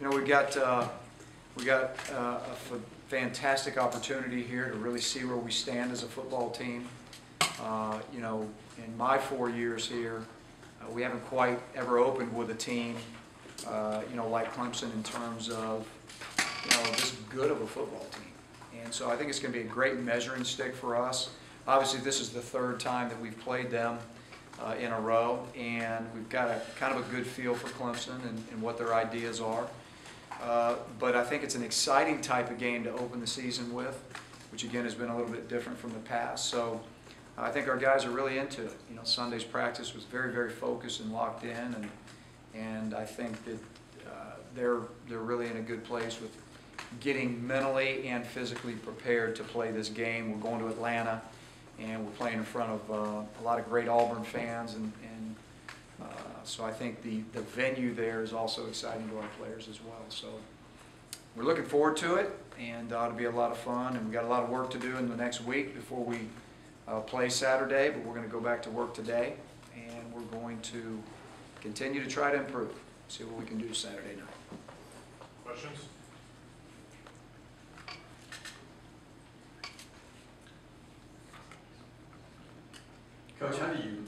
You know, we got, uh, we got uh, a fantastic opportunity here to really see where we stand as a football team. Uh, You know, in my four years here, uh, we haven't quite ever opened with a team, uh, you know, like Clemson in terms of, you know, this good of a football team. And so I think it's going to be a great measuring stick for us. Obviously, this is the third time that we've played them uh, in a row, and we've got a kind of a good feel for Clemson and and what their ideas are. Uh, But I think it's an exciting type of game to open the season with, which again has been a little bit different from the past. So I think our guys are really into it. You know, Sunday's practice was very, very focused and locked in, and, and I think that uh, they're, they're really in a good place with getting mentally and physically prepared to play this game. We're going to Atlanta, and we're playing in front of uh, a lot of great Auburn fans, and, and uh, so I think the, the venue there is also exciting to our players as well. So we're looking forward to it, and uh, it'll be a lot of fun, and we've got a lot of work to do in the next week before we uh, play Saturday, but we're going to go back to work today, and we're going to continue to try to improve, see what we can do Saturday night. Questions? Coach, how do you,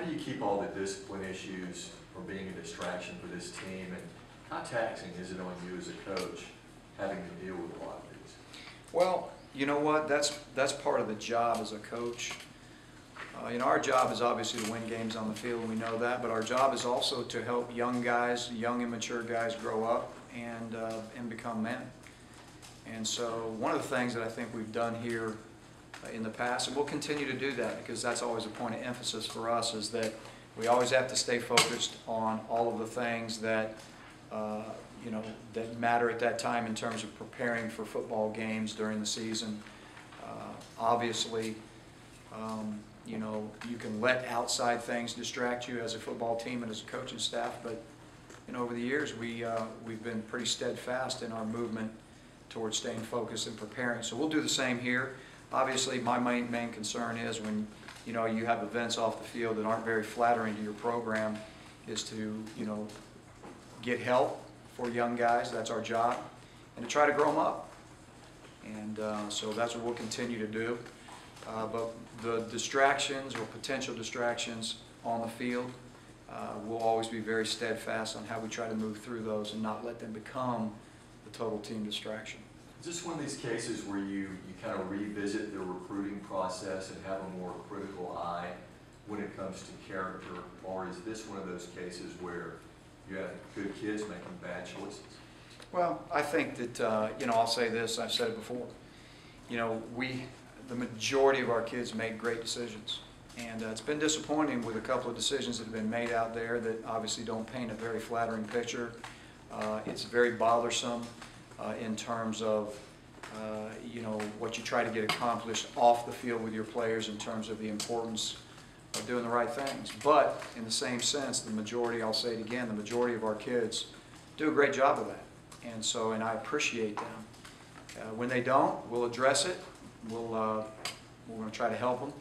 how do you keep all the discipline issues from being a distraction for this team? And how taxing is it on you as a coach, having to deal with a lot of these? Well, you know what, that's, that's part of the job as a coach. Uh, You know, our job is obviously to win games on the field, we know that, but our job is also to help young guys, young immature guys grow up and, uh, and become men. And so, one of the things that I think we've done here in the past, and we'll continue to do that, because that's always a point of emphasis for us, is that we always have to stay focused on all of the things that, uh, you know, that matter at that time in terms of preparing for football games during the season. Uh, Obviously, um, you know, you can let outside things distract you as a football team and as a coaching staff, but, you know, over the years, we, uh, we've been pretty steadfast in our movement towards staying focused and preparing. So we'll do the same here. Obviously, my main, main concern is when, you know, you have events off the field that aren't very flattering to your program, is to, you know, get help for young guys, that's our job, and to try to grow them up. And uh, so that's what we'll continue to do. Uh, But the distractions or potential distractions on the field, uh, we'll always be very steadfast on how we try to move through those and not let them become the total team distraction. Is this one of these cases where you, you kind of revisit the recruiting process and have a more critical eye when it comes to character? Or is this one of those cases where you have good kids making bad choices? Well, I think that, uh, you know, I'll say this, I've said it before. You know, we, the majority of our kids make great decisions. And uh, it's been disappointing with a couple of decisions that have been made out there that obviously don't paint a very flattering picture. Uh, It's very bothersome uh, in terms of, uh, you know, what you try to get accomplished off the field with your players in terms of the importance of doing the right things. But in the same sense, the majority, I'll say it again, the majority of our kids do a great job of that. And so, and I appreciate them. Uh, When they don't, we'll address it. We'll, uh, we're going to try to help them.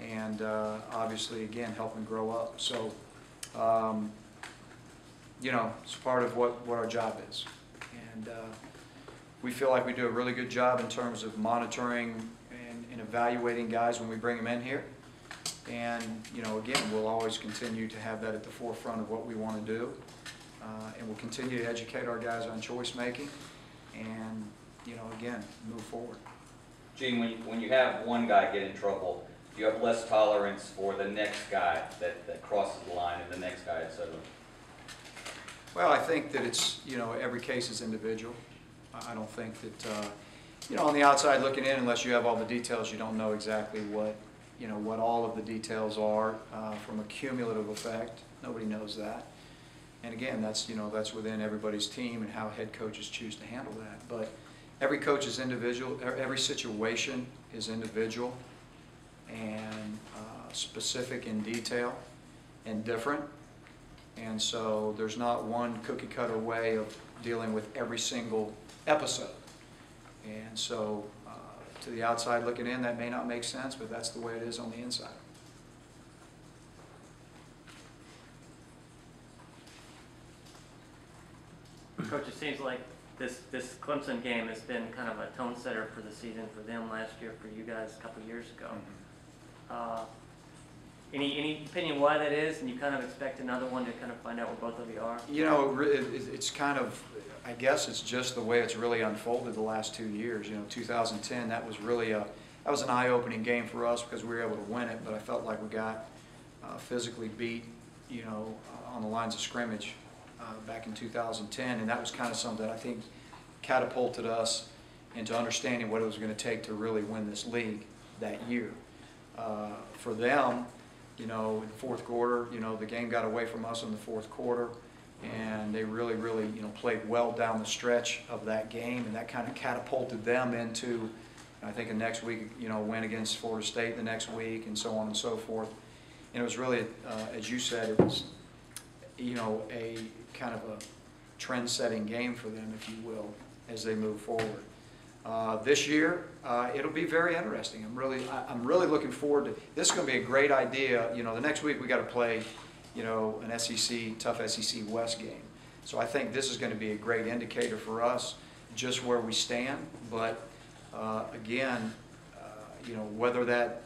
And uh, obviously, again, help them grow up. So, um, you know, it's part of what, what our job is. And uh, we feel like we do a really good job in terms of monitoring and and evaluating guys when we bring them in here. And, you know, again, we'll always continue to have that at the forefront of what we want to do. Uh, And we'll continue to educate our guys on choice-making and, you know, again, move forward. Gene, when you, when you have one guy get in trouble, you have less tolerance for the next guy that, that crosses the line and the next guy, et cetera? Well, I think that it's, you know, every case is individual. I don't think that, uh, you know, on the outside looking in, unless you have all the details, you don't know exactly what, you know, what all of the details are uh, from a cumulative effect. Nobody knows that. And again, that's, you know, that's within everybody's team and how head coaches choose to handle that. But every coach is individual, every situation is individual and uh, specific in detail and different. And so there's not one cookie cutter way of dealing with every single episode. And so uh, to the outside looking in, that may not make sense, but that's the way it is on the inside. Coach, it seems like this, this Clemson game has been kind of a tone setter for the season for them last year, for you guys a couple years ago. Uh, Any, any opinion why that is, and you kind of expect another one to kind of find out where both of you are? You know, it it- it's kind of, I guess it's just the way it's really unfolded the last two years. You know, 2010, that was really a, that was an eye-opening game for us because we were able to win it, but I felt like we got uh, physically beat, you know, on the lines of scrimmage uh, back in 2010, and that was kind of something that I think catapulted us into understanding what it was going to take to really win this league that year. Uh, For them, you know, in the fourth quarter, you know, the game got away from us in the fourth quarter, and they really, really, you know, played well down the stretch of that game, and that kind of catapulted them into, I think, the next week, you know, win against Florida State the next week, and so on and so forth. And it was really, uh, as you said, it was, you know, a kind of a trend-setting game for them, if you will, as they move forward. Uh, This year, uh, it'll be very interesting. I'm really, I- I'm really looking forward to, this is going to be a great idea. You know, the next week, we got to play, you know, an SEC, tough SEC West game. So I think this is going to be a great indicator for us, just where we stand. But uh, again, uh, you know, whether that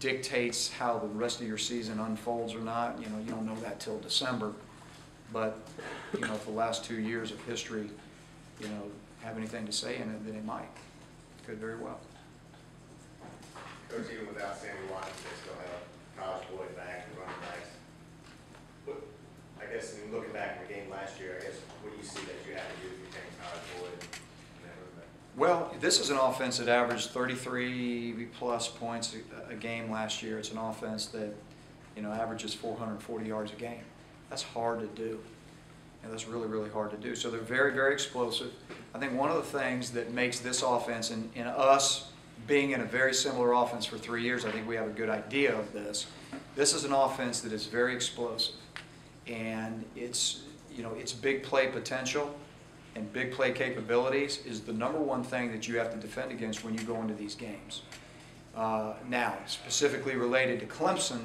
dictates how the rest of your season unfolds or not, you know, you don't know that till December. But, you know, if the last two years of history, you know, have anything to say in it, then it might. Could very well. Coach, even without Sammy Watkins, they still have Tajh Boyd back and running backs. What, I guess, in looking back at the game last year, I guess, what do you see that you have to do to retain Tajh Boyd and that running? Well, this is an offense that averaged 33-plus points a- a game last year. It's an offense that, you know, averages 440 yards a game. That's hard to do. And that's really, really hard to do. So they're very, very explosive. I think one of the things that makes this offense, and, and us being in a very similar offense for three years, I think we have a good idea of this. This is an offense that is very explosive. And it's, you know, its big play potential and big play capabilities is the number one thing that you have to defend against when you go into these games. Uh, Now, specifically related to Clemson,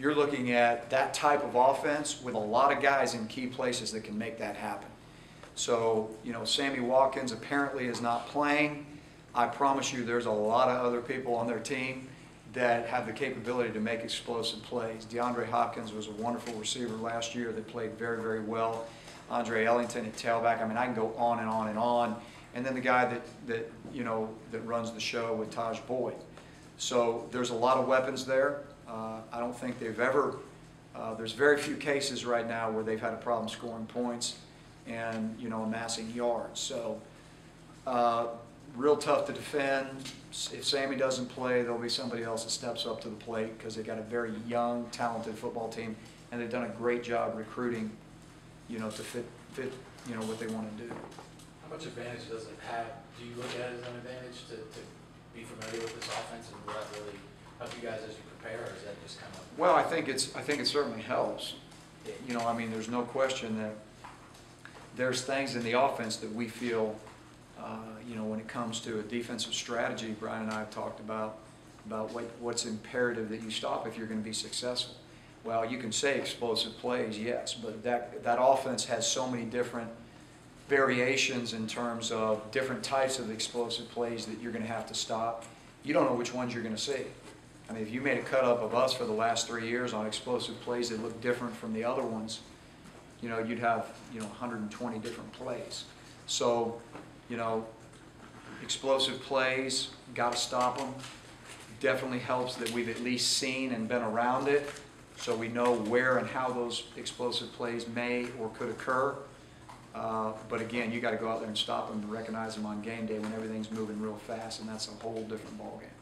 you're looking at that type of offense with a lot of guys in key places that can make that happen. So, you know, Sammy Watkins apparently is not playing. I promise you, there's a lot of other people on their team that have the capability to make explosive plays. DeAndre Hopkins was a wonderful receiver last year that played very, very well. Andre Ellington at tailback. I mean, I can go on and on and on. And then the guy that, that, you know, that runs the show with Tajh Boyd. So there's a lot of weapons there. Uh, I don't think they've ever, uh, there's very few cases right now where they've had a problem scoring points and, you know, amassing yards. So, uh, real tough to defend. If Sammy doesn't play, there'll be somebody else that steps up to the plate because they've got a very young, talented football team, and they've done a great job recruiting, you know, to fit, fit, you know, what they want to do. How much advantage does it have? Do you look at it as an advantage to, to be familiar with this offense and will that really help you guys as you prepare, or is that just kind of? Well, I think it's, I think it certainly helps. You know, I mean, there's no question that there's things in the offense that we feel, uh, you know, when it comes to a defensive strategy, Brian and I have talked about, about what, what's imperative that you stop if you're going to be successful. Well, you can say explosive plays, yes, but that, that offense has so many different variations in terms of different types of explosive plays that you're going to have to stop. You don't know which ones you're going to see. I mean, if you made a cut up of us for the last three years on explosive plays that look different from the other ones, you know, you'd have, you know, 120 different plays. So, you know, explosive plays, got to stop them. Definitely helps that we've at least seen and been around it, so we know where and how those explosive plays may or could occur. Uh, But again, you got to go out there and stop them and recognize them on game day when everything's moving real fast, and that's a whole different ballgame.